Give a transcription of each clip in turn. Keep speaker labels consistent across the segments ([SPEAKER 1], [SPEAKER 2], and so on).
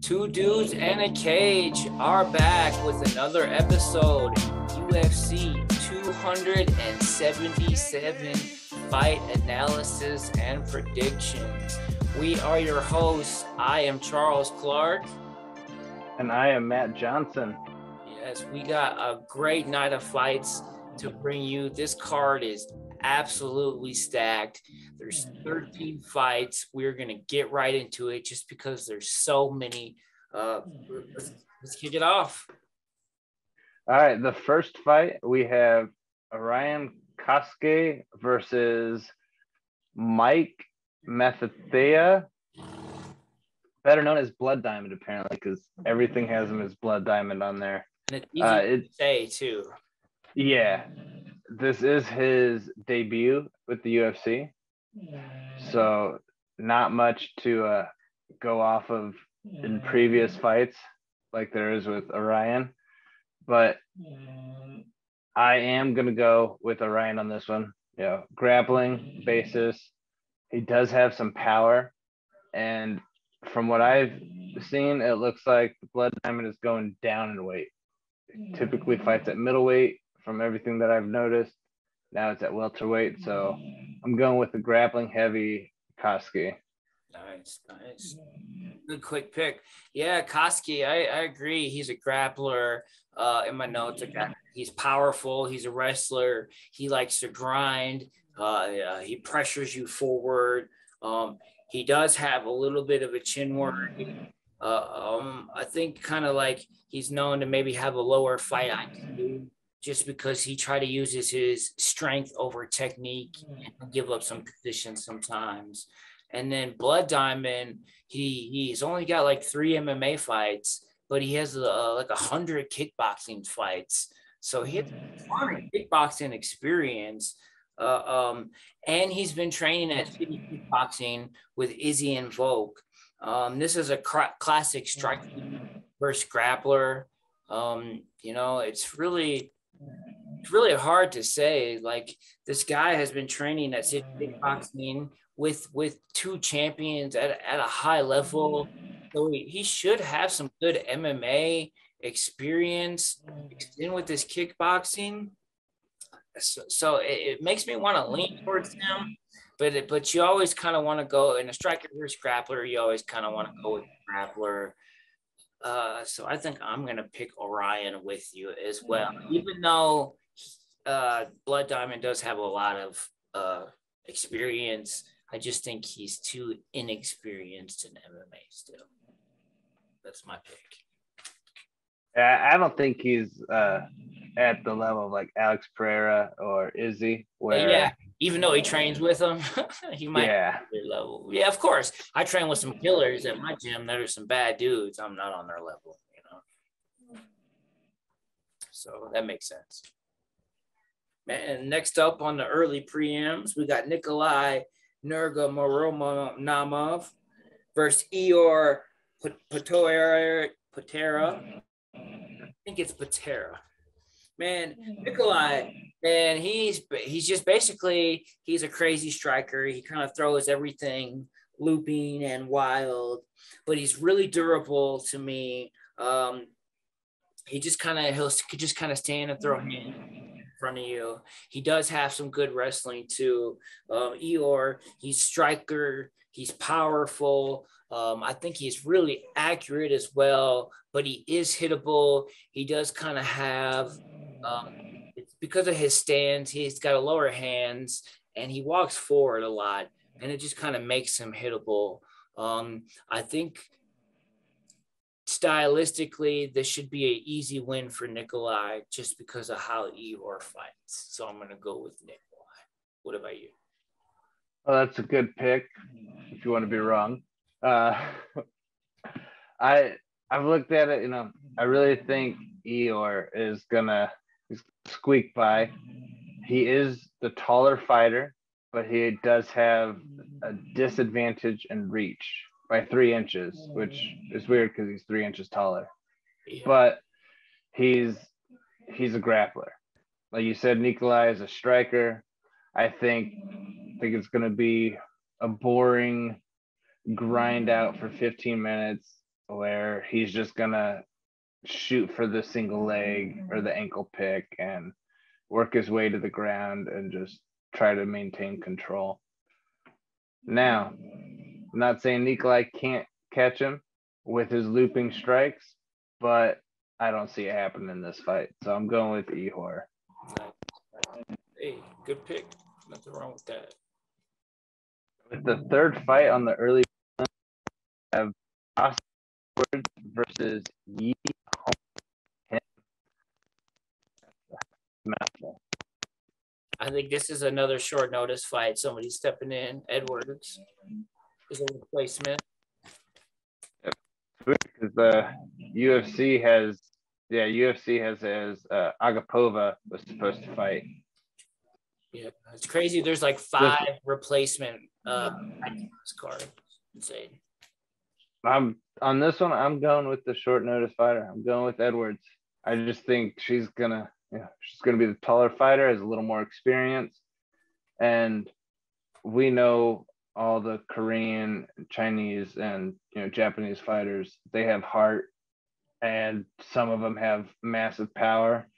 [SPEAKER 1] Two dudes and a cage are back with another episode. UFC 277 fight analysis and predictions. We are your hosts. I am Charles Clark.
[SPEAKER 2] And I am Matt Johnson.
[SPEAKER 1] Yes, we got a great night of fights to bring you. This card is absolutely stacked. There's 13 fights. We're gonna get right into it just because there's so many. Uh, let's, let's kick it off.
[SPEAKER 2] All right, the first fight we have Orion Cosce versus Mike Mathetha, better known as Blood Diamond, apparently, because everything has him as Blood Diamond on there.
[SPEAKER 1] And it's easy uh, to say too.
[SPEAKER 2] Yeah, this is his debut with the UFC, so not much to uh, go off of in previous fights like there is with Orion, but I am gonna go with Orion on this one. You know, grappling basis, he does have some power, and from what I've seen, it looks like the Blood Diamond is going down in weight. typically fights at middleweight from everything that I've noticed. Now it's at welterweight, so I'm going with the grappling heavy Cosce.
[SPEAKER 1] Nice, nice. Good quick pick. Yeah, Cosce, I, I agree. He's a grappler. Uh, in my notes, he's powerful. He's a wrestler. He likes to grind. Uh, he pressures you forward. Um, he does have a little bit of a chin work. Uh, um, I think kind of like he's known to maybe have a lower fight IQ just because he tried to uses his strength over technique and give up some positions sometimes. And then Blood Diamond, he he's only got like three MMA fights, but he has uh, like a hundred kickboxing fights. So he has kickboxing experience. Uh, um, and he's been training at City Kickboxing with Izzy and Volk. Um, this is a cr- classic strike versus grappler. Um, you know, it's really it's really hard to say. Like this guy has been training at City Kickboxing mm. with with two champions at, at a high level. So he, he should have some good MMA experience in with this kickboxing. So, so it, it makes me want to lean towards him, but it, but you always kind of want to go in a striker versus grappler. You always kind of want to go with grappler. Uh, so I think I'm gonna pick Orion with you as well, even though uh, Blood Diamond does have a lot of uh, experience. I just think he's too inexperienced in MMA still. That's my pick.
[SPEAKER 2] I don't think he's uh, at the level of like Alex Pereira or Izzy. Where
[SPEAKER 1] yeah, even though he trains with them, he might yeah. level. Yeah, of course. I train with some killers at my gym. There are some bad dudes. I'm not on their level, you know. So that makes sense. And next up on the early preams, we got Nicolae Negumereanu versus Ihor Potieria. Potieria. I think it's Potieria. Man, Nicolae, man, he's he's just basically he's a crazy striker. He kind of throws everything looping and wild, but he's really durable to me. Um, he just kind of he'll just kind of stand and throw hands in front of you. He does have some good wrestling too. Um, Ihor, he's striker, he's powerful. Um, I think he's really accurate as well, but he is hittable. He does kind of have, um, because of his stance, he's got a lower hands and he walks forward a lot, and it just kind of makes him hittable. Um, I think stylistically, this should be an easy win for Nicolae just because of how Ihor fights. So I'm going to go with Nicolae. What about you?
[SPEAKER 2] Well, that's a good pick. If you want to be wrong, uh, I I've looked at it. You know, I really think Ihor is gonna squeak by. He is the taller fighter, but he does have a disadvantage in reach by three inches, which is weird because he's three inches taller. Yeah. But he's he's a grappler. Like you said, Nicolae is a striker. I think I think it's gonna be a boring grind out for 15 minutes. where he's just gonna shoot for the single leg or the ankle pick and work his way to the ground and just try to maintain control. Now, I'm not saying Nicolae can't catch him with his looping strikes, but I don't see it happening in this fight. So I'm going with Ihor.
[SPEAKER 1] Hey, good pick. Nothing wrong with that.
[SPEAKER 2] With the third fight on the early have Oscar versus Yi
[SPEAKER 1] I think this is another short notice fight. Somebody stepping in. Edwards is a replacement.
[SPEAKER 2] Because the UFC has, yeah, UFC has as uh, Agapova was supposed to fight.
[SPEAKER 1] Yeah, it's crazy. There's like five replacement uh card. Insane.
[SPEAKER 2] I'm on this one. I'm going with the short notice fighter. I'm going with Edwards. I just think she's gonna, yeah, she's gonna be the taller fighter, has a little more experience, and we know all the Korean, Chinese, and you know Japanese fighters. They have heart, and some of them have massive power.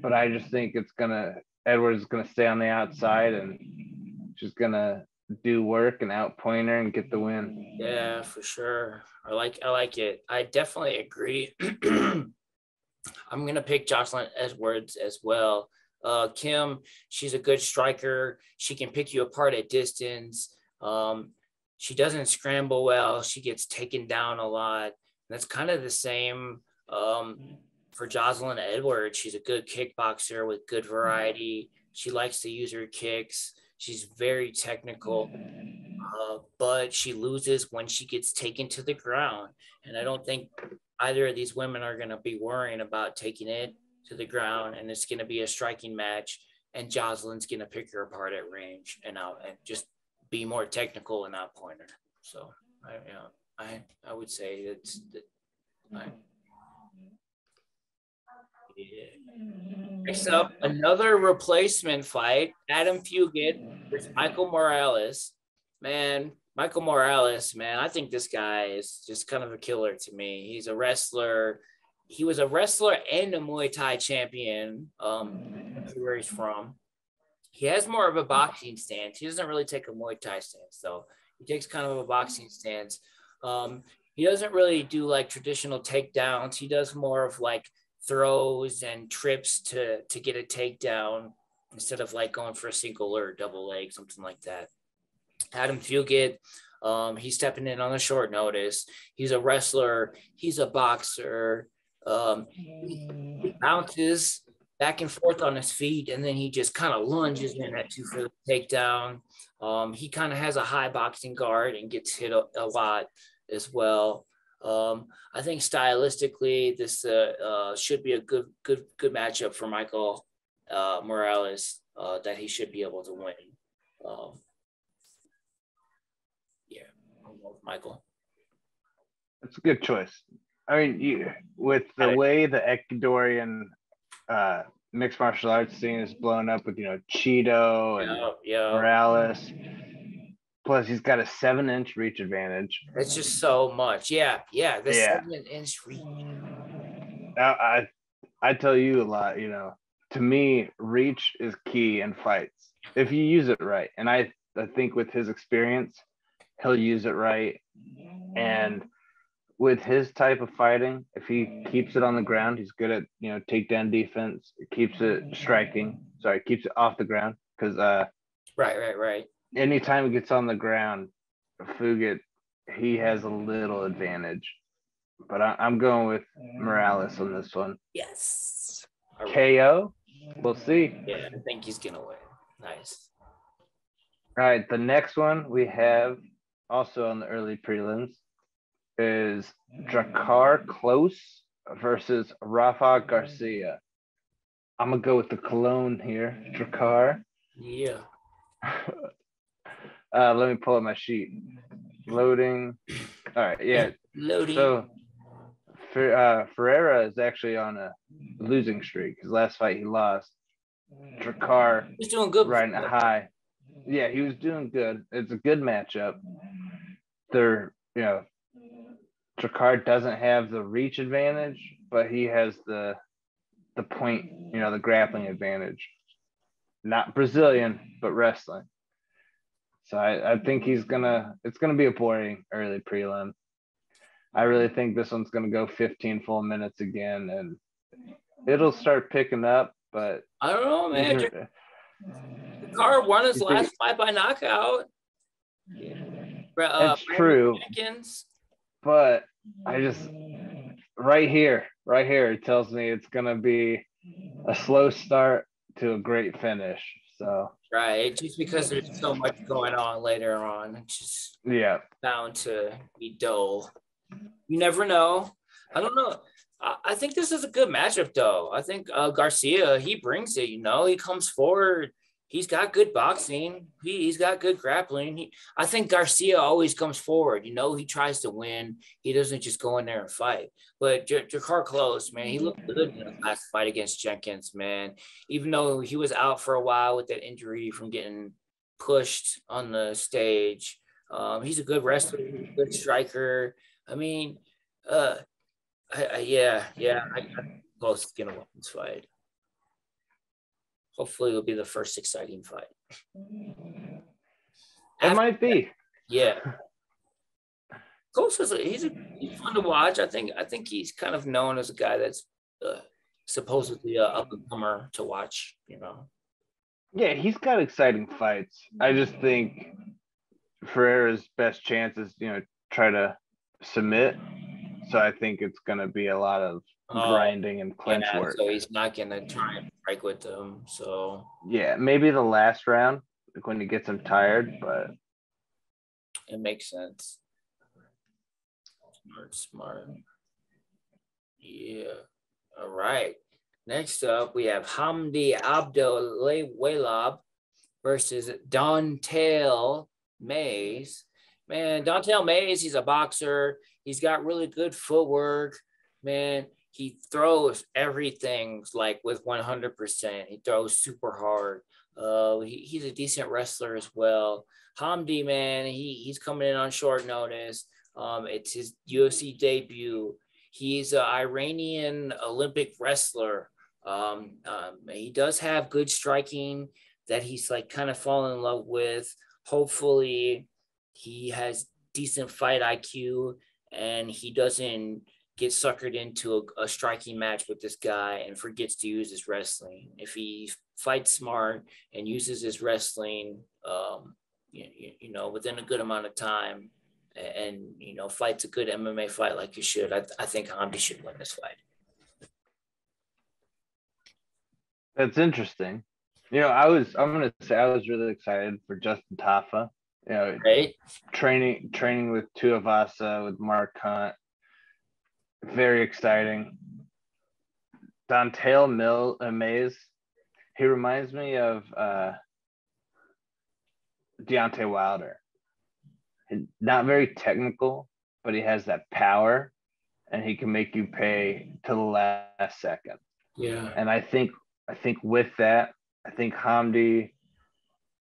[SPEAKER 2] But I just think it's gonna Edwards is gonna stay on the outside, and she's gonna do work and outpoint her and get the win.
[SPEAKER 1] Yeah, for sure. I like I like it. I definitely agree. I'm gonna pick Joselyne Edwards as well. Uh, Kim, she's a good striker. She can pick you apart at distance. Um, she doesn't scramble well. She gets taken down a lot. That's kind of the same um, for Joselyne Edwards. She's a good kickboxer with good variety. She likes to use her kicks. She's very technical, uh, but she loses when she gets taken to the ground. And I don't think either of these women are going to be worrying about taking it to the ground. And it's going to be a striking match. And Joselyne's going to pick her apart at range and out and just be more technical and out pointer. So I, you know, I, I would say that's that. I, yeah. Next up, another replacement fight: Adam Fugitt versus Michael Morales. Man, Michael Morales, man, I think this guy is just kind of a killer to me. He's a wrestler. He was a wrestler and a Muay Thai champion. Um, where he's from. He has more of a boxing stance. He doesn't really take a Muay Thai stance, though. He takes kind of a boxing stance. Um, he doesn't really do like traditional takedowns. He does more of like throws and trips to to get a takedown instead of like going for a single or double leg, something like that. Adam Fugitt, um, he's stepping in on a short notice. He's a wrestler. He's a boxer. Um, he, he bounces back and forth on his feet, and then he just kind of lunges in at you for the takedown. Um, he kind of has a high boxing guard and gets hit a, a lot as well. Um, I think stylistically, this uh, uh, should be a good, good, good matchup for Michael uh, Morales uh, that he should be able to win. Um, yeah, Michael.
[SPEAKER 2] That's a good choice. I mean, you, with the way the Ecuadorian uh, mixed martial arts scene is blown up with you know Chito and
[SPEAKER 1] yeah, yeah.
[SPEAKER 2] Morales. Plus, he's got a seven-inch reach advantage.
[SPEAKER 1] It's just so much. Yeah, yeah. The
[SPEAKER 2] Yeah.
[SPEAKER 1] seven-inch reach.
[SPEAKER 2] Now, I I tell you a lot. You know, to me, reach is key in fights if you use it right. And I I think with his experience, he'll use it right. And with his type of fighting, if he keeps it on the ground, he's good at you know takedown defense. It Keeps it striking. Sorry, keeps it off the ground because uh,
[SPEAKER 1] Right, right, right.
[SPEAKER 2] anytime it gets on the ground, Fugitt he has a little advantage. But I, I'm going with Morales on this one.
[SPEAKER 1] Yes.
[SPEAKER 2] KO. We'll see.
[SPEAKER 1] Yeah, I think he's gonna win. Nice.
[SPEAKER 2] All right, the next one we have also on the early prelims is Drakkar Close versus Rafa Garcia. I'm gonna go with the cologne here, Drakkar.
[SPEAKER 1] Yeah.
[SPEAKER 2] uh, let me pull up my sheet. Loading. All right, yeah.
[SPEAKER 1] Loading.
[SPEAKER 2] So uh, Ferreira is actually on a losing streak. His last fight he lost. Drakkar
[SPEAKER 1] he's doing good.
[SPEAKER 2] riding a high. Yeah, he was doing good. It's a good matchup. They're, you know, Drakkar doesn't have the reach advantage, but he has the the point, you know, the grappling advantage. Not Brazilian, but wrestling. So I, I think he's gonna it's gonna be a boring early prelim. I really think this one's gonna go 15 full minutes again and it'll start picking up, but
[SPEAKER 1] I don't know, man. Drakkar won his last fight by knockout.
[SPEAKER 2] Uh, it's true. Jenkins. But I just right here, right here, it tells me it's gonna be a slow start to a great finish. So
[SPEAKER 1] right, just because there's so much going on later on, it's just
[SPEAKER 2] yeah,
[SPEAKER 1] bound to be dull. You never know. I don't know. I, I think this is a good matchup, though. I think uh, Garcia he brings it. You know, he comes forward he's got good boxing. He, has got good grappling. He, I think Garcia always comes forward. You know, he tries to win. He doesn't just go in there and fight. But J- Drakkar Close, man, he looked good in the last fight against Jenkins, man. Even though he was out for a while with that injury from getting pushed on the stage. Um, he's a good wrestler, good striker. I mean, uh, I, I, yeah, yeah, I, I close gonna win this fight hopefully it'll be the first exciting fight.
[SPEAKER 2] It might be.
[SPEAKER 1] Yeah. Is a, he's a, he's fun to watch. I think I think he's kind of known as a guy that's uh, supposedly a up and comer to watch. You know.
[SPEAKER 2] Yeah, he's got exciting fights. I just think Ferreira's best chance is you know try to submit. So I think it's going to be a lot of oh, grinding and clinch
[SPEAKER 1] yeah,
[SPEAKER 2] work.
[SPEAKER 1] So he's not going to try and break with them. So
[SPEAKER 2] yeah, maybe the last round when he gets him tired, but
[SPEAKER 1] it makes sense. Smart, smart. Yeah. All right. Next up, we have Hamdy Abdelwahab versus Don'Tale Mayes. Man, Don'Tale Mayes, he's a boxer. He's got really good footwork. Man, he throws everything like with 100%. He throws super hard. Uh, he, he's a decent wrestler as well. Hamdy, man, he, he's coming in on short notice. Um, it's his UFC debut. He's an Iranian Olympic wrestler. Um, um, he does have good striking that he's like kind of fallen in love with. Hopefully, he has decent fight IQ and he doesn't get suckered into a, a, striking match with this guy and forgets to use his wrestling. If he fights smart and uses his wrestling, um, you, you, know, within a good amount of time, and you know, fights a good MMA fight like he should, I, I think Hamdy should win this fight.
[SPEAKER 2] That's interesting. You know, I was I'm gonna say I was really excited for Justin Tafa. You know,
[SPEAKER 1] right?
[SPEAKER 2] training training with Tuivasa with Mark Hunt very exciting. Don'Tale Mill Mayes. He reminds me of uh, Deontay Wilder. Not very technical, but he has that power, and he can make you pay to the last second.
[SPEAKER 1] Yeah.
[SPEAKER 2] And I think I think with that, I think Hamdy.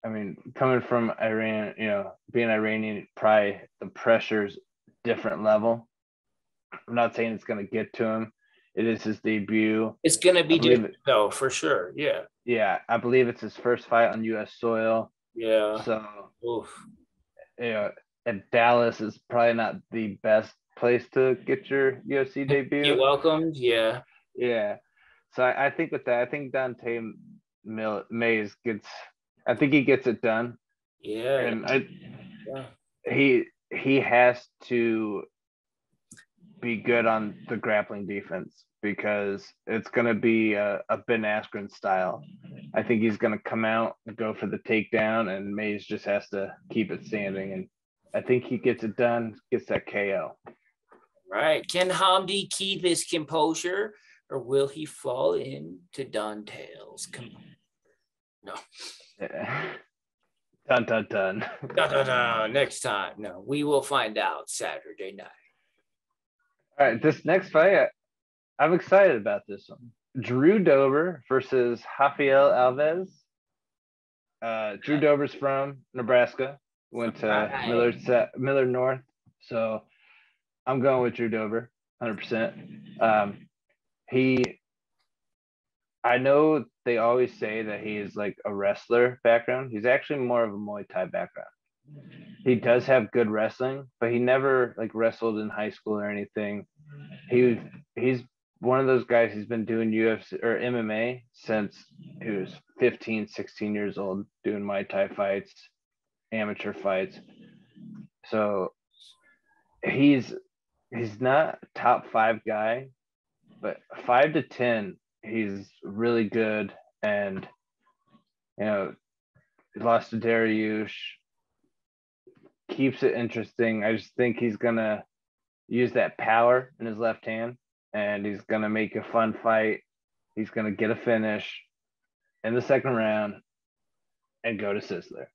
[SPEAKER 2] I mean, coming from Iran, you know, being Iranian, probably the pressure's different level. I'm not saying it's going to get to him. It is his debut.
[SPEAKER 1] It's going to be different, though, for sure. Yeah.
[SPEAKER 2] Yeah, I believe it's his first fight on U.S. soil.
[SPEAKER 1] Yeah.
[SPEAKER 2] So,
[SPEAKER 1] Oof.
[SPEAKER 2] you know, and Dallas is probably not the best place to get your UFC debut.
[SPEAKER 1] You're welcomed. Yeah.
[SPEAKER 2] Yeah. So I, I think with that, I think Dante Mill, Mayes gets. I think he gets it done.
[SPEAKER 1] Yeah.
[SPEAKER 2] And I, yeah. he he has to be good on the grappling defense because it's going to be a, a Ben Askren style. I think he's going to come out and go for the takedown, and Mayes just has to keep it standing. And I think he gets it done, gets that KO.
[SPEAKER 1] Right. Can Hamdy keep his composure, or will he fall into Don'Tale's composure? No.
[SPEAKER 2] Dun dun dun.
[SPEAKER 1] dun dun dun. Next time. No, we will find out Saturday night.
[SPEAKER 2] All right, this next fight, I'm excited about this one. Drew Dober versus Rafael Alves. Uh, Drew Dober's from Nebraska, went to Millard Millard North, so I'm going with Drew Dober, 100%. Um, he, I know they always say that he is like a wrestler background. He's actually more of a Muay Thai background. He does have good wrestling, but he never like wrestled in high school or anything. He he's one of those guys he's been doing UFC or MMA since he was 15, 16 years old, doing Muay Thai fights, amateur fights. So he's he's not top five guy, but five to ten, he's really good. And you know, lost to Dariush, keeps it interesting. I just think he's gonna use that power in his left hand, and he's gonna make a fun fight. He's gonna get a finish in the second round and go to Sizzler.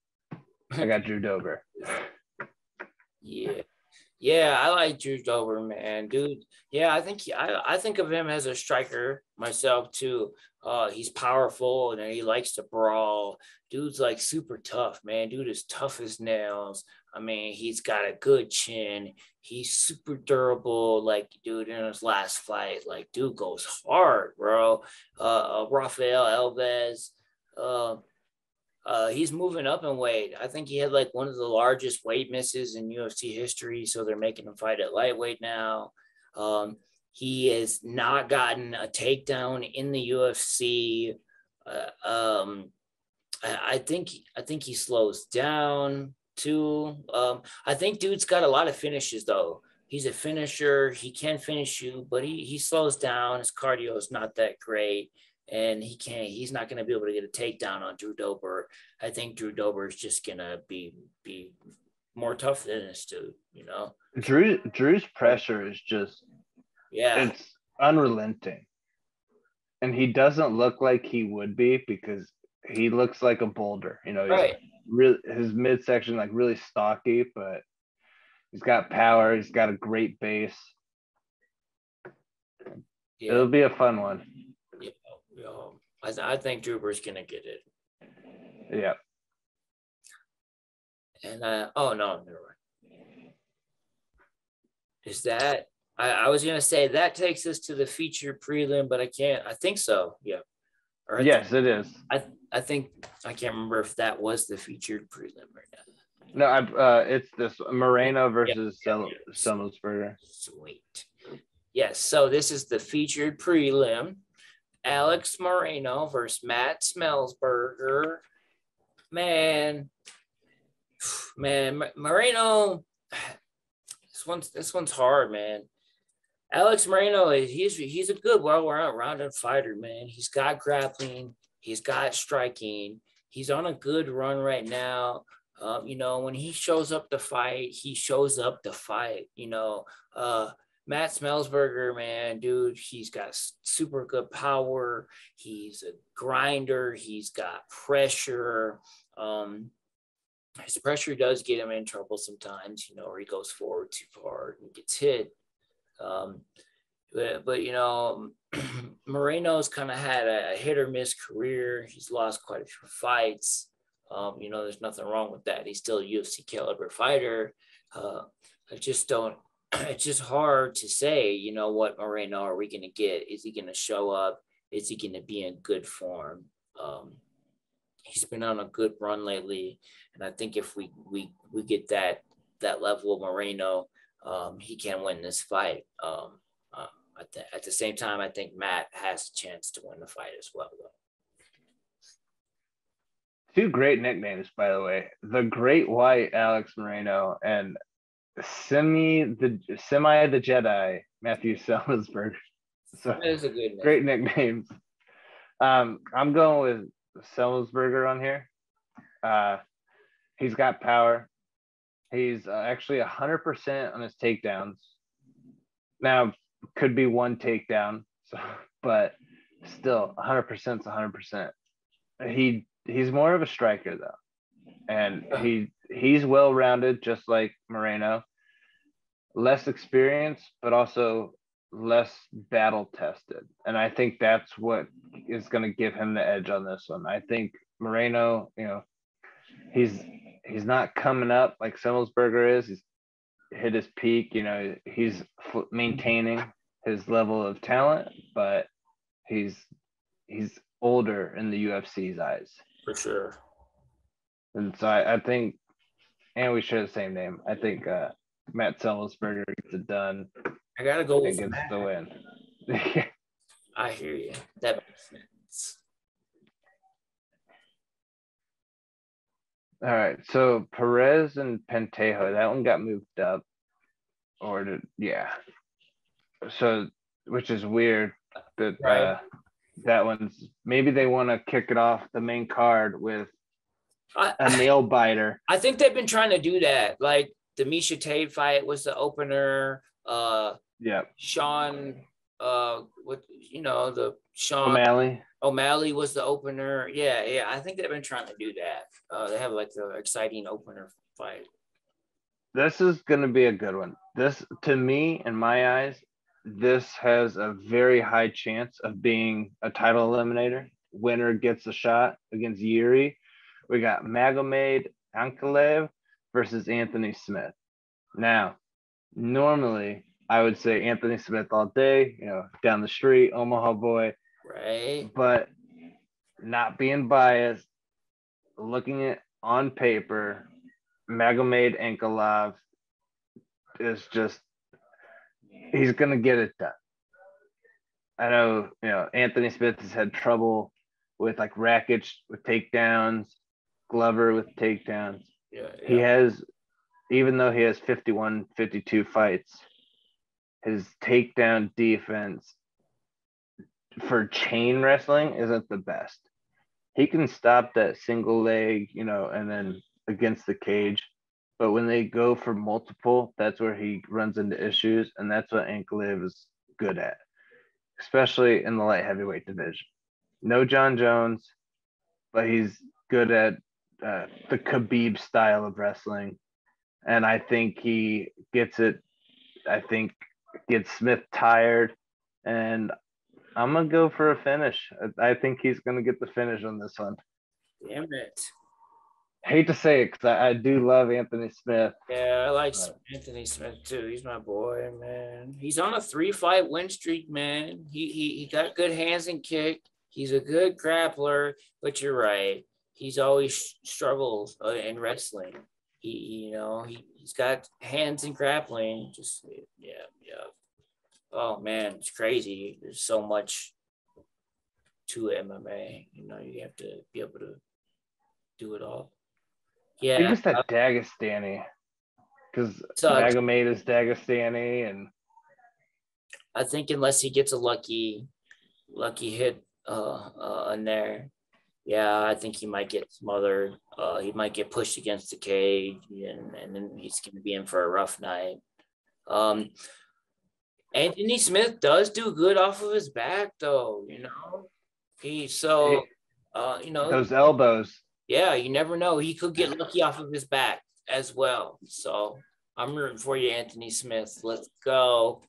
[SPEAKER 2] I got Drew Dober.
[SPEAKER 1] Yeah. Yeah, I like Drew Dober, man, dude. Yeah, I think I I think of him as a striker myself too. Uh, he's powerful and he likes to brawl. Dude's like super tough, man. Dude is tough as nails. I mean, he's got a good chin. He's super durable. Like, dude, in his last fight, like, dude goes hard, bro. Uh, uh Rafael Alves. Uh, uh, he's moving up in weight. I think he had like one of the largest weight misses in UFC history. So they're making him fight at lightweight now. Um, he has not gotten a takedown in the UFC. Uh, um, I, think I think he slows down too. Um, I think dude's got a lot of finishes though. He's a finisher. He can finish you, but he he slows down. His cardio is not that great and he can't he's not going to be able to get a takedown on Drew Dober. I think Drew Dober is just going to be be more tough than this dude, you know.
[SPEAKER 2] Drew Drew's pressure is just
[SPEAKER 1] yeah.
[SPEAKER 2] It's unrelenting. And he doesn't look like he would be because he looks like a boulder, you know,
[SPEAKER 1] right.
[SPEAKER 2] really his midsection like really stocky, but he's got power, he's got a great base. Yeah. It'll be a fun one.
[SPEAKER 1] Um, I, I think Drooper's gonna get it.
[SPEAKER 2] Yeah.
[SPEAKER 1] And uh, oh no, never mind. Is that I, I was gonna say that takes us to the featured prelim, but I can't. I think so. Yeah.
[SPEAKER 2] Or yes, it is.
[SPEAKER 1] I I think I can't remember if that was the featured prelim or not.
[SPEAKER 2] No, I, uh, it's this Moreno versus yep, yep, Sel-
[SPEAKER 1] Sweet. Yes, so this is the featured prelim. Alex Moreno versus Matt Semelsberger. Man, man, Moreno. This one's this one's hard, man. Alex Moreno is he's he's a good, well-rounded fighter, man. He's got grappling, he's got striking, he's on a good run right now. Um, you know, when he shows up to fight, he shows up to fight. You know, uh, Matt Semelsberger, man, dude, he's got super good power. He's a grinder. He's got pressure. Um, his pressure does get him in trouble sometimes, you know, or he goes forward too far and gets hit. Um, but, but, you know, Moreno's kind of had a, a, hit or miss career. He's lost quite a few fights. Um, you know, there's nothing wrong with that. He's still a UFC caliber fighter. Uh, I just don't it's just hard to say, you know, what Moreno are we going to get? Is he going to show up? Is he going to be in good form? Um, he's been on a good run lately, and I think if we we we get that that level of Moreno, um, he can win this fight. Um, uh, at, the, at the same time, I think Matt has a chance to win the fight as well, though.
[SPEAKER 2] Two great nicknames, by the way. The Great White Alex Moreno and Semi the Semi the Jedi, Matthew Semelsberger.
[SPEAKER 1] So that is a good name.
[SPEAKER 2] great nicknames. Um, I'm going with Semelsberger on here. Uh, he's got power. He's uh, actually 100% on his takedowns. Now, could be one takedown, so, but still 100% is 100%. He he's more of a striker though, and he he's well rounded, just like Moreno. Less experience, but also less battle tested. And I think that's what is going to give him the edge on this one. I think Moreno, you know, he's he's not coming up like Semelsberger is. He's hit his peak. You know, he's maintaining his level of talent, but he's he's older in the UFC's eyes.
[SPEAKER 1] For sure.
[SPEAKER 2] And so I, I think, and we share the same name. I think uh, Matt Semelsberger gets it done.
[SPEAKER 1] I gotta go
[SPEAKER 2] with gets the win.
[SPEAKER 1] I hear you. That makes sense.
[SPEAKER 2] All right, so Perez and Pantoja, that one got moved up, or did yeah? So, which is weird that right. uh, that one's maybe they want to kick it off the main card with I, a nail biter.
[SPEAKER 1] I think they've been trying to do that. Like the Miesha Tate fight was the opener. Uh,
[SPEAKER 2] yeah.
[SPEAKER 1] Sean, uh, what you know the Sean
[SPEAKER 2] O'Malley.
[SPEAKER 1] O'Malley was the opener. Yeah, yeah. I think they've been trying to do that. Uh, they have like the exciting opener fight.
[SPEAKER 2] This is going to be a good one. This, to me, in my eyes, this has a very high chance of being a title eliminator. Winner gets a shot against Jiri. We got Magomed Ankalaev versus Anthony Smith. Now, normally I would say Anthony Smith all day, you know, down the street, Omaha boy.
[SPEAKER 1] Right.
[SPEAKER 2] But not being biased, looking at on paper, Magomed Ankalaev is just he's gonna get it done. I know, you know, Anthony Smith has had trouble with like Rakic with takedowns, Glover with takedowns.
[SPEAKER 1] Yeah,
[SPEAKER 2] yeah. He has, even though he has 51, 52 fights, his takedown defense for chain wrestling isn't the best. He can stop that single leg, you know, and then against the cage. But when they go for multiple, that's where he runs into issues, and that's what Ankalaev is good at, especially in the light heavyweight division. No Jon Jones, but he's good at uh, the Khabib style of wrestling, and I think he gets it. I think gets Smith tired, and I'm gonna go for a finish. I think he's gonna get the finish on this one.
[SPEAKER 1] Damn it!
[SPEAKER 2] hate to say it because I, I, do love Anthony Smith.
[SPEAKER 1] Yeah, I like Anthony Smith too. He's my boy, man. He's on a three fight win streak, man. He, he he got good hands and kick. He's a good grappler, but you're right. He's always struggled uh, in wrestling. He, you know, he, he's got hands in grappling. Just, yeah, yeah. Oh, man, it's crazy. There's so much to MMA. You know, you have to be able to do it all. Yeah.
[SPEAKER 2] I think it's that Dagestani. Because Magomed is Dagestani and
[SPEAKER 1] I think unless he gets a lucky lucky hit uh, uh in there, yeah, I think he might get smothered. Uh, he might get pushed against the cage, and, and then he's going to be in for a rough night. Um, Anthony Smith does do good off of his back, though. You know, he so uh, you know
[SPEAKER 2] those elbows
[SPEAKER 1] yeah, you never know. He could get lucky off of his back as well. So I'm rooting for you, Anthony Smith. Let's go.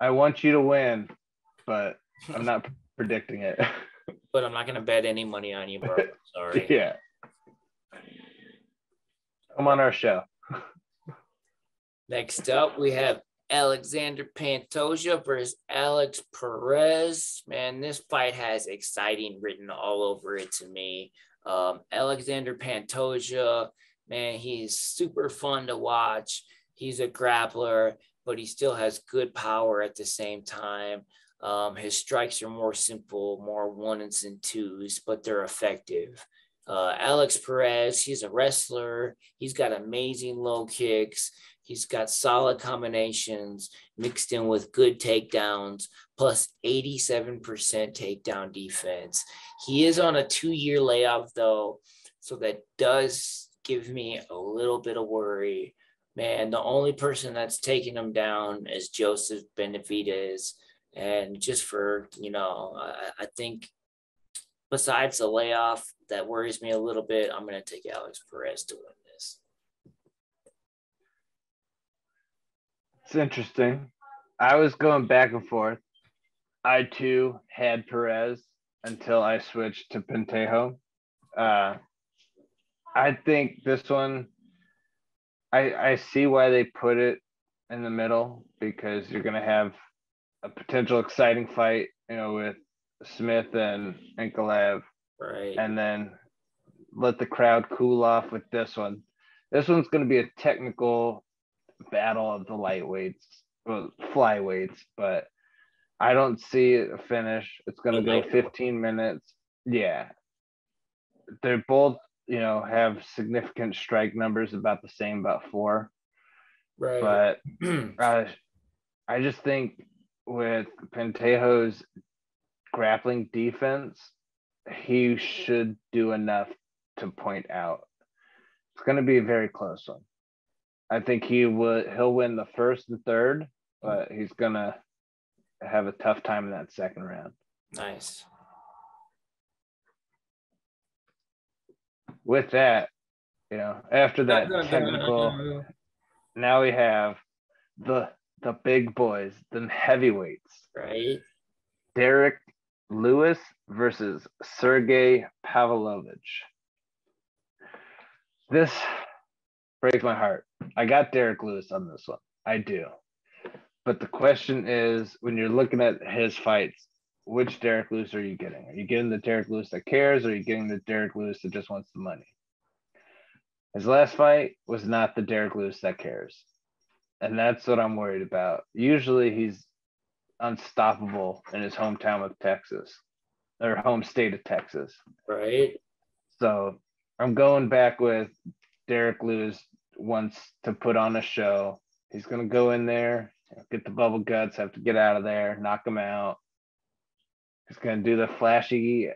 [SPEAKER 2] I want you to win, but I'm not predicting it.
[SPEAKER 1] but I'm not gonna bet any money on you, bro. Sorry.
[SPEAKER 2] yeah. Come on our show.
[SPEAKER 1] Next up, we have Alexander Pantoja versus Alex Perez. Man, this fight has exciting written all over it to me. Um, Alexander Pantoja, man, he's super fun to watch. He's a grappler, but he still has good power at the same time. Um, his strikes are more simple, more ones and twos, but they're effective. Uh, Alex Perez, he's a wrestler. He's got amazing low kicks. He's got solid combinations mixed in with good takedowns, plus 87% takedown defense. He is on a two year layoff, though. So that does give me a little bit of worry. Man, the only person that's taking him down is Joseph Benavidez. And just for, you know, I, I think besides the layoff that worries me a little bit, I'm going to take Alex Perez to win. This.
[SPEAKER 2] It's interesting. I was going back and forth. I too had Perez until I switched to Pantoja. Uh, I think this one, I I see why they put it in the middle because you're gonna have a potential exciting fight, you know, with Smith and Ankalaev,
[SPEAKER 1] right?
[SPEAKER 2] and then let the crowd cool off with this one. This one's gonna be a technical battle of the lightweights, well, flyweights, but I don't see a finish. It's gonna go 15 minutes. Yeah, they're both you know have significant strike numbers about the same, about four.
[SPEAKER 1] Right.
[SPEAKER 2] But uh, I just think with Pantoja's grappling defense, he should do enough to point out. It's going to be a very close one. I think he would he'll win the first and third, but he's going to have a tough time in that second round.
[SPEAKER 1] Nice.
[SPEAKER 2] With that, you know, after that technical, now we have the the big boys, the heavyweights.
[SPEAKER 1] Right.
[SPEAKER 2] Derrick Lewis versus Sergey Pavlovich. This breaks my heart. I got Derrick Lewis on this one. I do. But the question is when you're looking at his fights, which Derrick Lewis are you getting? Are you getting the Derrick Lewis that cares or are you getting the Derrick Lewis that just wants the money? His last fight was not the Derrick Lewis that cares. And that's what I'm worried about. Usually he's unstoppable in his hometown of Texas or home state of Texas.
[SPEAKER 1] Right.
[SPEAKER 2] So I'm going back with Derrick Lewis wants to put on a show. He's going to go in there, get the bubble guts, have to get out of there, knock him out. He's going to do the flashy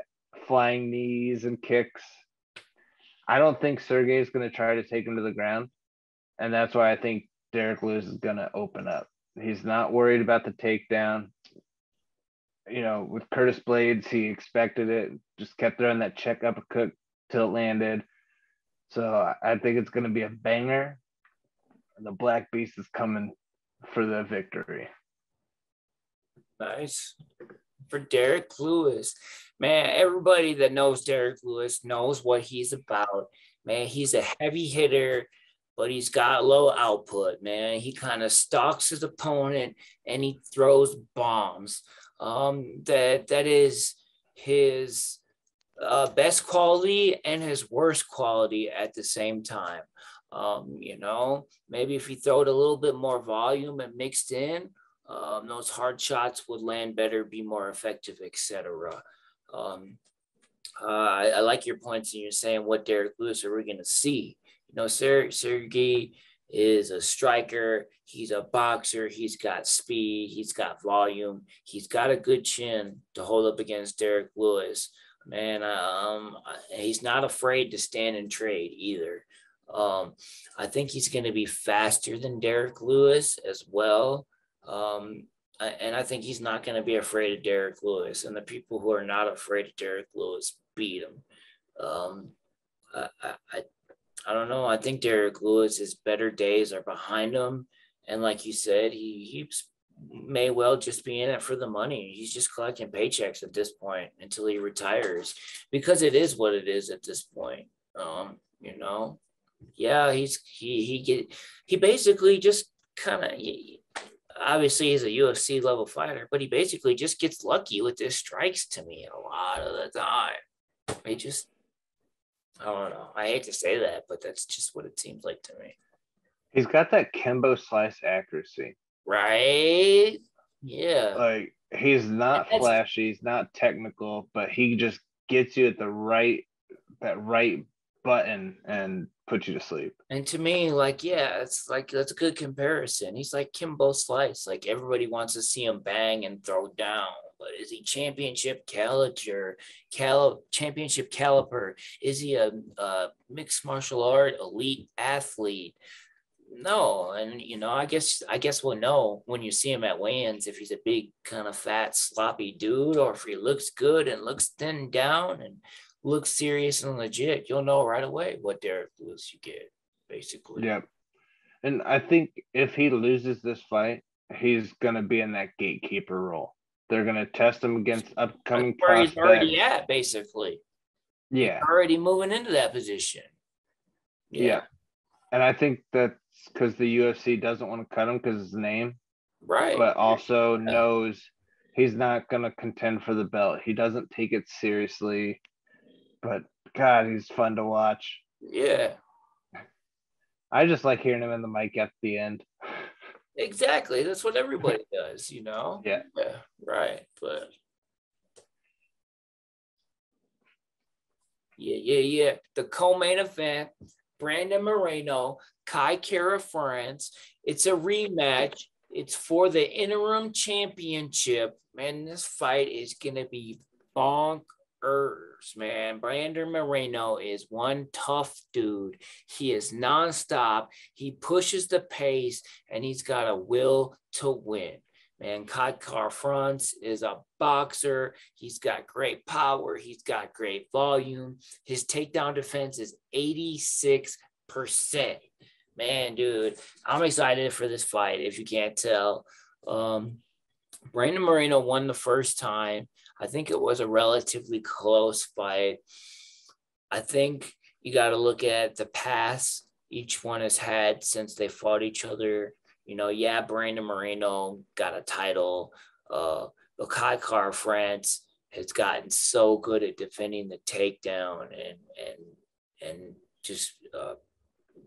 [SPEAKER 2] flying knees and kicks. I don't think Sergey is going to try to take him to the ground. And that's why I think Derrick Lewis is going to open up. He's not worried about the takedown. You know, with Curtis Blaydes, he expected it, just kept throwing that check uppercut till it landed. So I think it's going to be a banger. The Black Beast is coming for the victory.
[SPEAKER 1] Nice. For Derrick Lewis. Man, everybody that knows Derrick Lewis knows what he's about. Man, he's a heavy hitter but he's got low output, man. He kind of stalks his opponent and he throws bombs. Um, that that is his uh, best quality and his worst quality at the same time. Um, you know, maybe if he throw it a little bit more volume and mixed in, um, those hard shots would land better, be more effective, etc. Um, uh, I, I, like your points, and you're saying what Derrick Lewis are we going to see? You know, Ser- Sergey is a striker. He's a boxer. He's got speed. He's got volume. He's got a good chin to hold up against Derrick Lewis. Man, um, he's not afraid to stand and trade either. Um, I think he's going to be faster than Derrick Lewis as well. Um, and I think he's not going to be afraid of Derrick Lewis. And the people who are not afraid of Derrick Lewis beat him. Um, I, I, I don't know. I think Derrick Lewis, his better days are behind him, and like you said, he he may well just be in it for the money. He's just collecting paychecks at this point until he retires, because it is what it is at this point. Um, you know, yeah, he's he he get he basically just kind of obviously he's a UFC level fighter, but he basically just gets lucky with his strikes to me a lot of the time. He just I don't know. I hate to say that, but that's just what it seems like to me.
[SPEAKER 2] He's got that Kimbo slice accuracy.
[SPEAKER 1] Right? Yeah.
[SPEAKER 2] Like he's not flashy, he's not technical, but he just gets you at the right that right button and put you to sleep.
[SPEAKER 1] And to me, like, yeah, it's like that's a good comparison. He's like Kimbo Slice. Like everybody wants to see him bang and throw down. But is he championship caliber? Cal championship caliber? Is he a, a mixed martial art elite athlete? No, and you know, I guess I guess we'll know when you see him at weigh-ins if he's a big kind of fat sloppy dude or if he looks good and looks thin down and looks serious and legit. You'll know right away what derrick Lewis you get, basically.
[SPEAKER 2] Yeah, and I think if he loses this fight, he's gonna be in that gatekeeper role. They're gonna test him against upcoming
[SPEAKER 1] where prospects. he's already at, basically.
[SPEAKER 2] Yeah,
[SPEAKER 1] he's already moving into that position.
[SPEAKER 2] Yeah. yeah. and I think that's because the UFC doesn't want to cut him because his name,
[SPEAKER 1] Right.
[SPEAKER 2] but also
[SPEAKER 1] Yeah.
[SPEAKER 2] knows he's not going to contend for the belt. He doesn't take it seriously, but God, he's fun to watch.
[SPEAKER 1] yeah.
[SPEAKER 2] I just like hearing him in the mic at the end.
[SPEAKER 1] Exactly. That's what everybody does, you know?
[SPEAKER 2] Yeah.
[SPEAKER 1] Yeah. Right. But yeah, yeah, yeah. The co-main event, Brandon Moreno, Kai Kara France. It's a rematch. It's for the interim championship. Man, this fight is gonna be bonkers, man. Brandon Moreno is one tough dude. He is nonstop. He pushes the pace and he's got a will to win. Man, Kai France is a boxer. He's got great power. He's got great volume. His takedown defense is 86%. Man, dude, I'm excited for this fight, if you can't tell. Um, Brandon Moreno won the first time. I think it was a relatively close fight. I think you got to look at the past each one has had since they fought each other. You know, yeah, Brandon Moreno got a title. Uh, but Kai Kara-France has gotten so good at defending the takedown and and and just uh,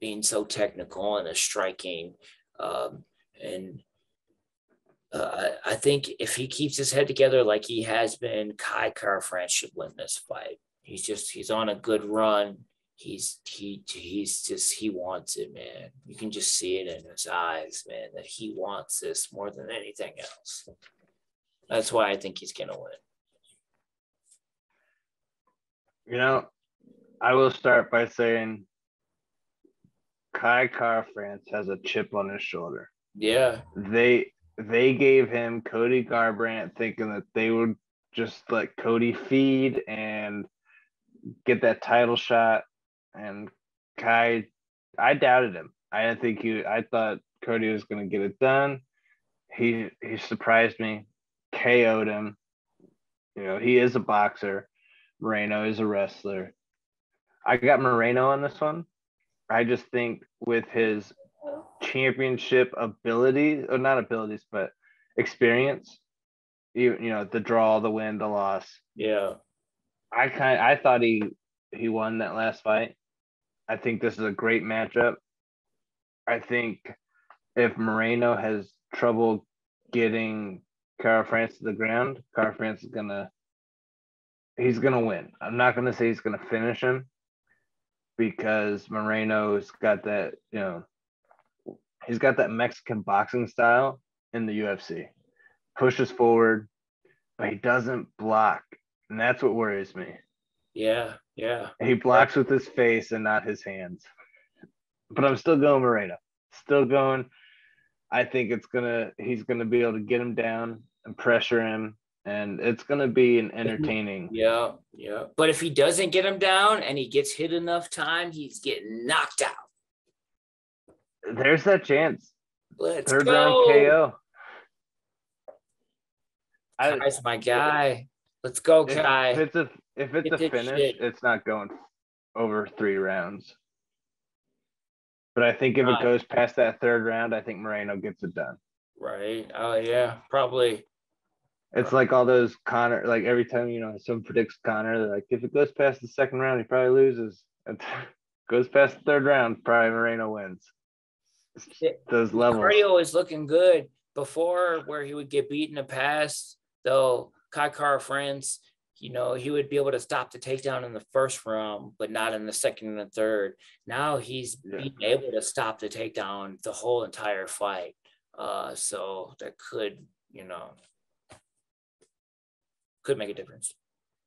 [SPEAKER 1] being so technical and a striking. Um, and uh, I, think if he keeps his head together like he has been, Kai Kara-France should win this fight. He's just he's on a good run. He's he he's just he wants it, man. You can just see it in his eyes, man, that he wants this more than anything else. That's why I think he's gonna win.
[SPEAKER 2] You know, I will start by saying Kai Kara-France has a chip on his shoulder.
[SPEAKER 1] Yeah,
[SPEAKER 2] They they gave him Cody Garbrandt thinking that they would just let Cody feed and get that title shot. And Kai, I doubted him. I didn't think he. I thought Cody was going to get it done. He he surprised me, KO'd him. You know he is a boxer. Moreno is a wrestler. I got Moreno on this one. I just think with his championship abilities, or not abilities, but experience, you, you know, the draw, the win, the loss.
[SPEAKER 1] yeah,
[SPEAKER 2] I kind I thought he he won that last fight. I think this is a great matchup. I think if Moreno has trouble getting Kara-France to the ground, Kara-France is gonna he's gonna win. I'm not gonna say he's gonna finish him because Moreno's got that, you know, he's got that Mexican boxing style in the UFC. Pushes forward, but he doesn't block. And that's what worries me.
[SPEAKER 1] yeah, yeah.
[SPEAKER 2] He blocks with his face and not his hands. But I'm still going Moreno. Still going. I think it's gonna he's gonna be able to get him down and pressure him. And it's gonna be an entertaining.
[SPEAKER 1] Yeah, yeah. But if he doesn't get him down and he gets hit enough time, he's getting knocked out.
[SPEAKER 2] There's that chance.
[SPEAKER 1] Let's
[SPEAKER 2] Third
[SPEAKER 1] go.
[SPEAKER 2] round KO. I,
[SPEAKER 1] Kai's my guy. Let's go,
[SPEAKER 2] if,
[SPEAKER 1] Kai.
[SPEAKER 2] if it's a if it's a finish,
[SPEAKER 1] shit.
[SPEAKER 2] it's not going over three rounds. But I think if
[SPEAKER 1] Right.
[SPEAKER 2] it goes past that third round, I think Moreno gets it done.
[SPEAKER 1] right. Oh yeah, probably.
[SPEAKER 2] It's like all those Conor, like every time you know someone predicts Conor, they're like, if it goes past the second round, he probably loses. It goes past the third round, probably Moreno wins. Those levels.
[SPEAKER 1] Cardio is looking good. Before, where he would get beat in the past, though, Kai Kara-France, you know, he would be able to stop the takedown in the first round, but not in the second and the third. Now he's
[SPEAKER 2] Yeah.
[SPEAKER 1] being able to stop the takedown the whole entire fight. Uh, so that could, you know, could make a difference.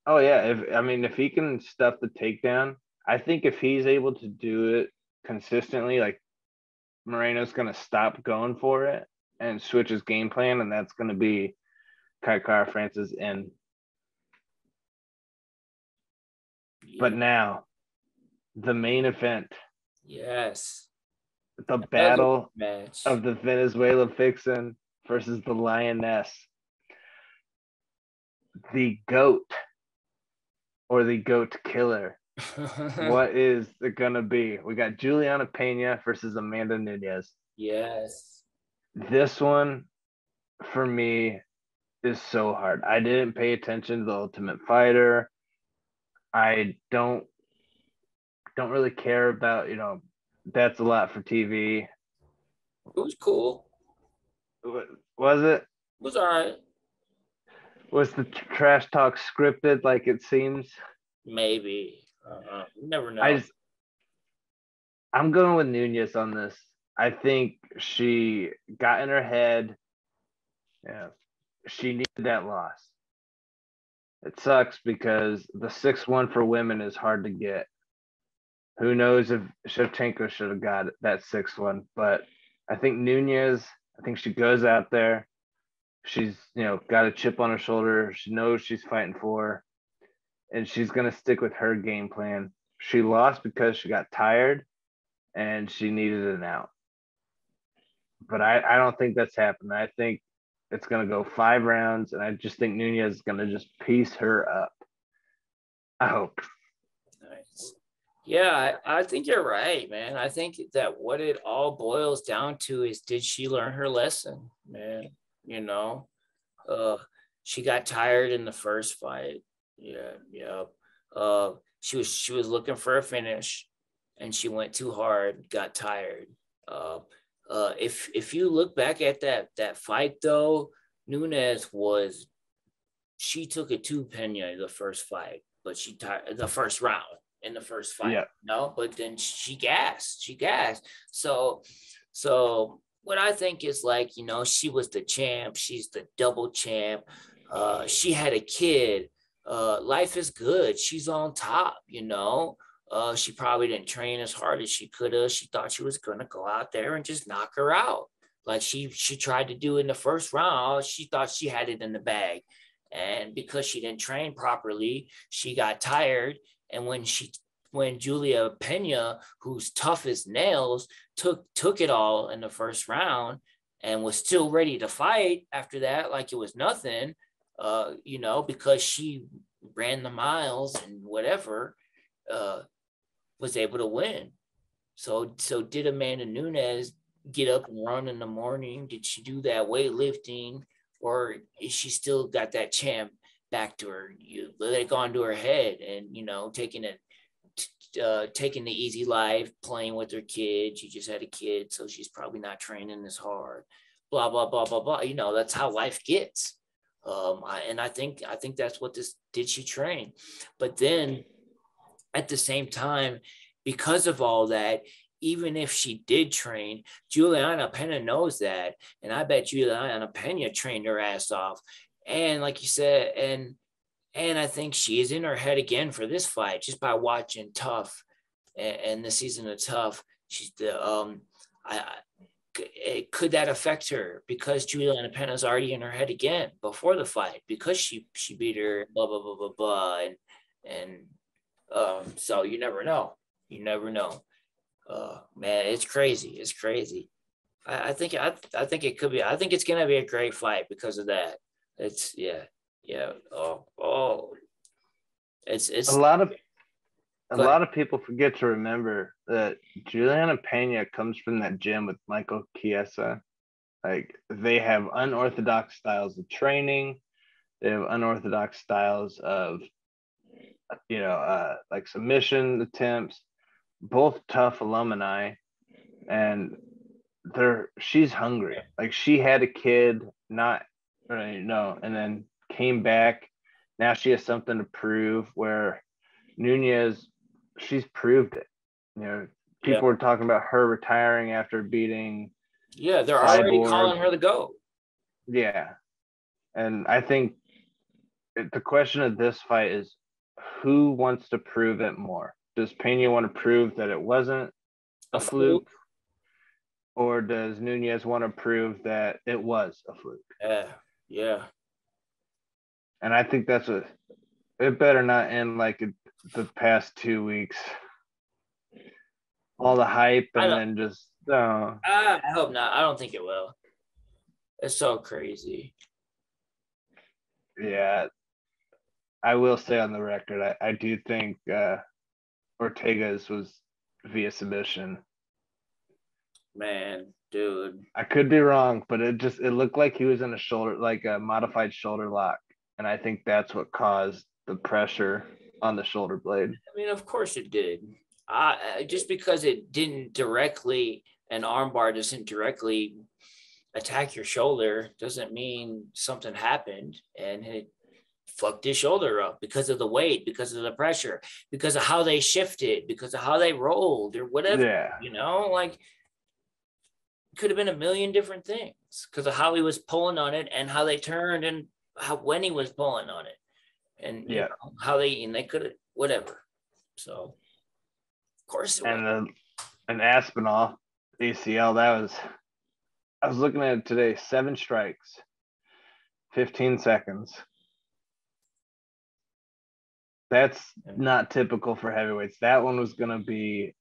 [SPEAKER 2] Oh yeah, if I mean if he can stuff the takedown, I think if he's able to do it consistently, like Moreno's gonna stop going for it and switch his game plan, and that's gonna be Kai Kara Francis in. But now, the main event,
[SPEAKER 1] yes,
[SPEAKER 2] the battle
[SPEAKER 1] match.
[SPEAKER 2] of the Venezuela vixen versus the lioness. The goat or the goat killer, what is it gonna be? We got Julianna Pena versus Amanda Nunes.
[SPEAKER 1] Yes.
[SPEAKER 2] This one for me is so hard. I didn't pay attention to the Ultimate Fighter. I don't don't really care about, you know, that's a lot for TV.
[SPEAKER 1] It was cool.
[SPEAKER 2] Was it? It
[SPEAKER 1] was all right.
[SPEAKER 2] Was the trash talk scripted like it seems?
[SPEAKER 1] Maybe. Uh, never know.
[SPEAKER 2] I just, I'm going with Nunes on this. I think she got in her head. Yeah, she needed that loss. It sucks because the six one for women is hard to get. Who knows if Shevchenko should have got that six one, but I think Nunes. I think she goes out there. She's you know got a chip on her shoulder. She knows she's fighting for and she's going to stick with her game plan. She lost because she got tired and she needed an out. But I, I don't think that's happened. I think it's going to go five rounds, and I just think Nunes is going to just piece her up. I hope.
[SPEAKER 1] Nice. Yeah, I, I think you're right, man. I think that what it all boils down to is did she learn her lesson, man? You know, uh, she got tired in the first fight yeah, yeah. Uh, she was she was looking for a finish, and she went too hard, got tired. Uh, uh, if if you look back at that that fight though, Nunes was she took it to Pena the first fight, but she tired the first round in the first fight. Yeah. No, but then she gassed. She gassed. So so what I think is like, you know, she was the champ, she's the double champ. Uh, she had a kid uh, life is good. She's on top, you know. Uh, she probably didn't train as hard as she could have. She thought she was gonna go out there and just knock her out, like she she tried to do in the first round. She thought she had it in the bag, and because she didn't train properly, she got tired. And when she when Julia Pena, who's tough as nails, took took it all in the first round and was still ready to fight after that, like it was nothing uh, you know, because she ran the miles and whatever, uh, was able to win. So, so did Amanda Nunes get up and run in the morning? Did she do that weightlifting, or is she still got that champ back to her? You let it go into her head, and you know, taking it, uh, taking the easy life, playing with her kid. She just had a kid, so she's probably not training as hard. Blah blah blah blah blah. You know, that's how life gets. Um, I, and I think I think that's what this did. She train, but then at the same time, because of all that, even if she did train, Julianna Pena knows that, and I bet Julianna Pena trained her ass off. And like you said, and and I think she is in her head again for this fight just by watching TUF and, and the season of TUF. She's the um, I could that affect her? Because Julianna Pena's already in her head again before the fight because she she beat her blah blah blah blah blah and and um so you never know. You never know. Uh man it's crazy. It's crazy. I, I think I I think it could be I think it's gonna be a great fight because of that. It's yeah yeah oh oh. It's it's
[SPEAKER 2] a lot of a lot of people forget to remember that Julianna Pena comes from that gym with Michael Chiesa. Like they have unorthodox styles of training. They have unorthodox styles of, you know, uh, like submission attempts. Both tough alumni, and they're she's hungry. Like she had a kid, not you know, and then came back. Now she has something to prove. Where Nunes, she's proved it. You know, people yeah. were talking about her retiring after beating.
[SPEAKER 1] Yeah, they're already calling her the go.
[SPEAKER 2] Yeah, and I think the question of this fight is who wants to prove it more? Does Pena want to prove that it wasn't a, fluke? Or does Nunes want to prove that it was a fluke?
[SPEAKER 1] Yeah, yeah.
[SPEAKER 2] And I think that's a it better not end like the past two weeks. All the hype and then just uh,
[SPEAKER 1] I hope not. I don't think it will. It's so crazy.
[SPEAKER 2] Yeah. I will say on the record, I, I do think uh, Ortega's was via submission.
[SPEAKER 1] Man, dude.
[SPEAKER 2] I could be wrong, but it just it looked like he was in a shoulder like a modified shoulder lock, and I think that's what caused the pressure on the shoulder blade.
[SPEAKER 1] I mean, of course it did. Uh, just because it didn't directly, an armbar doesn't directly attack your shoulder, doesn't mean something happened and it fucked his shoulder up because of the weight, because of the pressure, because of how they shifted, because of how they rolled or whatever.
[SPEAKER 2] Yeah.
[SPEAKER 1] You know, like could have been a million different things because of how he was pulling on it and how they turned and how when he was pulling on it and
[SPEAKER 2] Yeah.
[SPEAKER 1] know, how they and they could have whatever. So course it
[SPEAKER 2] And
[SPEAKER 1] was.
[SPEAKER 2] then an Aspinall ACL that was I was looking at it today, seven strikes, 15 seconds. That's not typical for heavyweights. That one was gonna be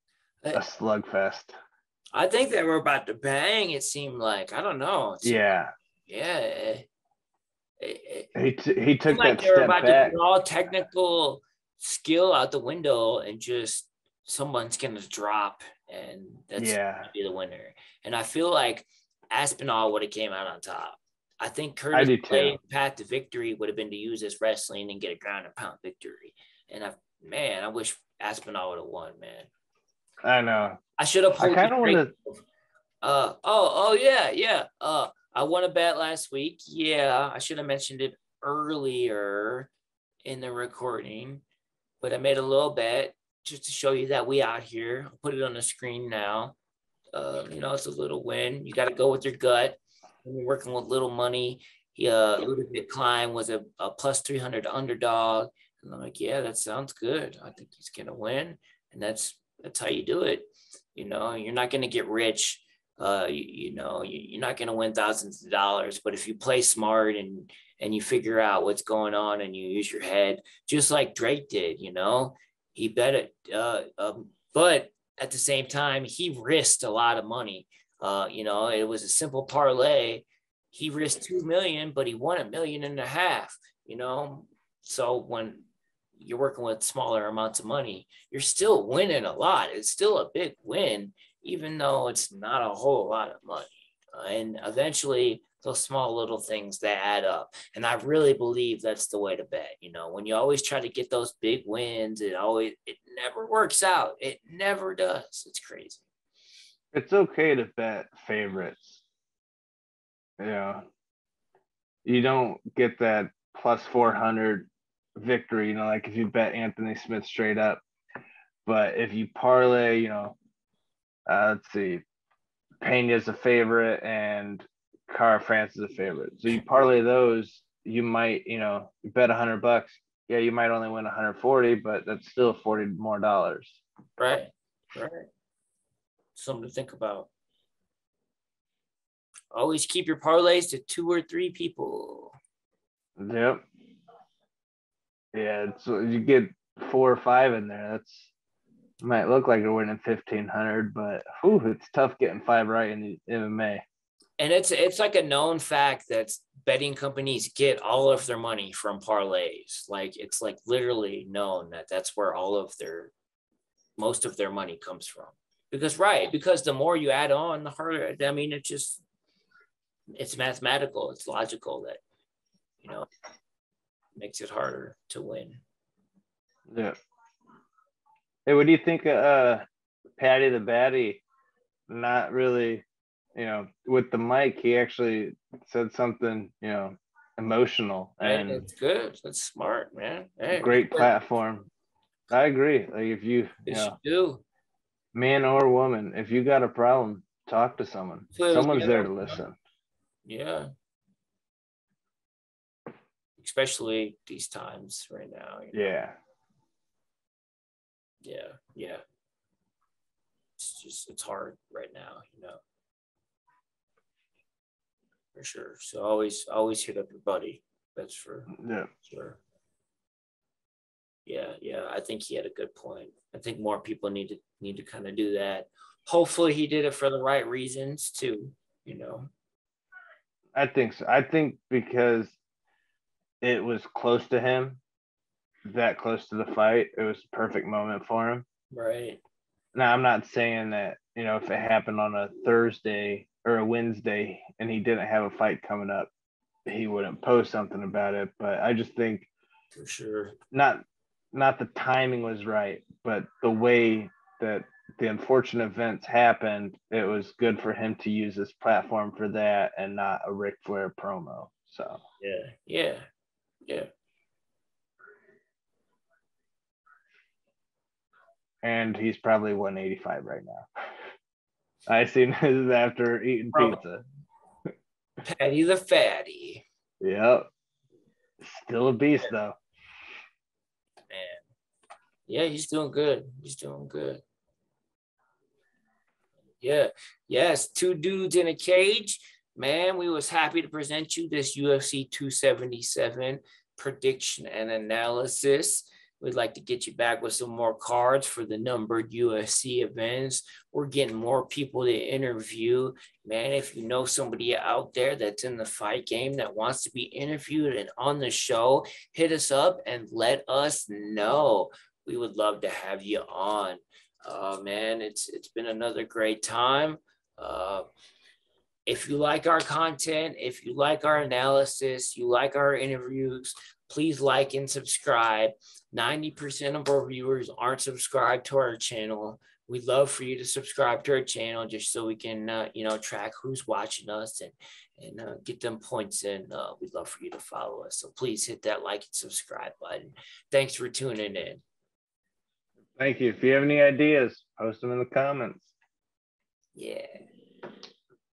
[SPEAKER 2] a slugfest.
[SPEAKER 1] I think they were about to bang. It seemed like I don't know. It
[SPEAKER 2] Yeah.
[SPEAKER 1] yeah. It, it, it
[SPEAKER 2] He t- he took
[SPEAKER 1] seemed like
[SPEAKER 2] that
[SPEAKER 1] they were
[SPEAKER 2] step
[SPEAKER 1] about
[SPEAKER 2] back.
[SPEAKER 1] to put all technical skill out the window and just someone's gonna drop and that's
[SPEAKER 2] Yeah.
[SPEAKER 1] gonna be the winner. And I feel like Aspinall would have came out on top. I think Curtis
[SPEAKER 2] too.
[SPEAKER 1] Path to victory would have been to use this wrestling and get a ground and pound victory. And I man, I wish Aspinall would have won, man.
[SPEAKER 2] I know.
[SPEAKER 1] I should have
[SPEAKER 2] I kind of want to.
[SPEAKER 1] Uh oh oh yeah yeah. Uh, I won a bet last week. Yeah, I should have mentioned it earlier in the recording, but I made a little bet just to show you that we out here. I'll put it on the screen now. Uh, you know, it's a little win. You got to go with your gut. When you're working with little money, uh, Ludovic Klein was a, a plus 300 underdog. And I'm like, yeah, that sounds good. I think he's going to win. And that's, that's how you do it. You know, you're not going to get rich. Uh, you, you know, you, you're not going to win thousands of dollars, but if you play smart and, and you figure out what's going on and you use your head, just like Drake did, you know, he bet it. Uh, um, but at the same time, he risked a lot of money. Uh, you know, it was a simple parlay. He risked two million, but he won a million and a half. You know, so when you're working with smaller amounts of money, you're still winning a lot. It's still a big win, even though it's not a whole lot of money. Uh, and eventually, those small little things that add up. And I really believe that's the way to bet. You know, when you always try to get those big wins, it always it never works out. It never does. It's crazy.
[SPEAKER 2] It's okay to bet favorites. Yeah. You don't get that plus 400 victory, you know, like if you bet Anthony Smith straight up. But if you parlay, you know, uh, let's see, Pena's a favorite and Kara-France is a favorite. So you parlay those, you might, you know, you bet 100 bucks. Yeah, you might only win 140, but that's still 40 more dollars.
[SPEAKER 1] Right. Right. Something to think about. Always keep your parlays to two or three people.
[SPEAKER 2] Yep. Yeah, so you get four or five in there. That's might look like you're winning fifteen hundred, but whew, it's tough getting five right in the MMA.
[SPEAKER 1] And it's it's like a known fact that betting companies get all of their money from parlays. Like it's like literally known that that's where all of their most of their money comes from. Because right, because the more you add on, the harder. I mean, it just it's mathematical. It's logical that you know makes it harder to win.
[SPEAKER 2] Yeah. Hey, what do you think uh Paddy the Baddy? Not really, you know, with the mic, he actually said something, you know, emotional
[SPEAKER 1] And
[SPEAKER 2] and
[SPEAKER 1] it's good. That's smart, man. Hey,
[SPEAKER 2] great platform. I agree. Like if you, you know,
[SPEAKER 1] do.
[SPEAKER 2] man or woman, if you got a problem, talk to someone.
[SPEAKER 1] Clearly,
[SPEAKER 2] Someone's there to listen.
[SPEAKER 1] Yeah. Especially these times right now. you know?
[SPEAKER 2] Yeah.
[SPEAKER 1] Yeah. Yeah. It's just, it's hard right now, you know. For sure. So always, always hit up your buddy. That's for
[SPEAKER 2] Yeah.
[SPEAKER 1] sure. Yeah. Yeah. I think he had a good point. I think more people need to, need to kind of do that. Hopefully he did it for the right reasons too, you know.
[SPEAKER 2] I think so. I think because it was close to him, that close to the fight, it was a perfect moment for him.
[SPEAKER 1] Right.
[SPEAKER 2] Now I'm not saying that you know if it happened on a Thursday or a Wednesday and he didn't have a fight coming up, he wouldn't post something about it. But I just think
[SPEAKER 1] for sure
[SPEAKER 2] not not the timing was right, but the way that the unfortunate events happened, it was good for him to use this platform for that and not a Ric Flair promo. So
[SPEAKER 1] yeah, yeah, yeah.
[SPEAKER 2] And he's probably 185 right now. I seen his after eating pizza.
[SPEAKER 1] Paddy the fatty.
[SPEAKER 2] Yep. Still a beast though.
[SPEAKER 1] Man. Yeah, he's doing good. He's doing good. Yeah. Yes, two dudes in a cage. Man, we was happy to present you this UFC 277 prediction and analysis. We'd like to get you back with some more cards for the numbered UFC events. We're getting more people to interview. Man, if you know somebody out there that's in the fight game that wants to be interviewed and on the show, hit us up and let us know. We would love to have you on. Uh, man, it's it's been another great time. Uh, if you like our content, if you like our analysis, you like our interviews, please like and subscribe. 90% of our viewers aren't subscribed to our channel. We'd love for you to subscribe to our channel just so we can, uh, you know, track who's watching us and and uh, get them points in. Uh, we'd love for you to follow us. So please hit that like and subscribe button. Thanks for tuning in.
[SPEAKER 2] Thank you. If you have any ideas, post them in the comments.
[SPEAKER 1] Yeah.